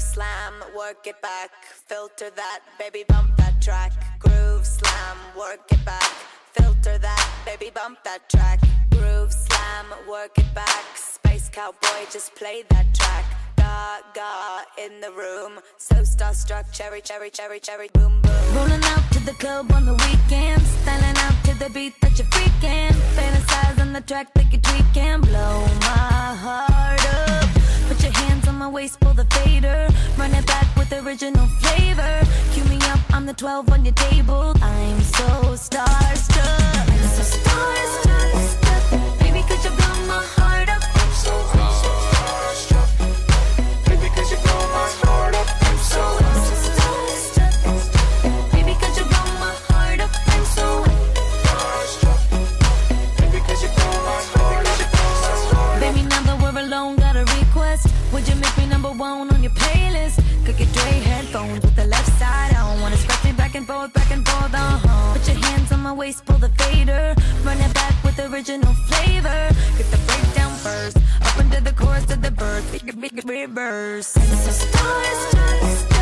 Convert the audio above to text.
Groove slam, work it back. Filter that, baby, bump that track. Groove slam, work it back. Filter that, baby, bump that track. Groove slam, work it back. Space cowboy, just play that track. Gaga in the room, so starstruck. Cherry, cherry, cherry, cherry, boom, boom. Rolling out to the club on the weekend, styling out to the beat that you're freaking. Fantasize on the track that you're tweaking, blow original flavor. Cue me up, I'm the 12 on your table. I'm so starstruck. I'm so starstruck. Baby, could you blow my heart up? I'm so starstruck. Baby, cause you blow my heart up. I'm so starstruck. Baby, could you blow my heart up? I'm so starstruck. You blow my heart up. Baby, now that we're alone, got a request. Would you make me number one on your playlist? My waist, pull the fader. Run it back with original flavor. Get the breakdown first. Up into the chorus of the big reverse. So starstruck.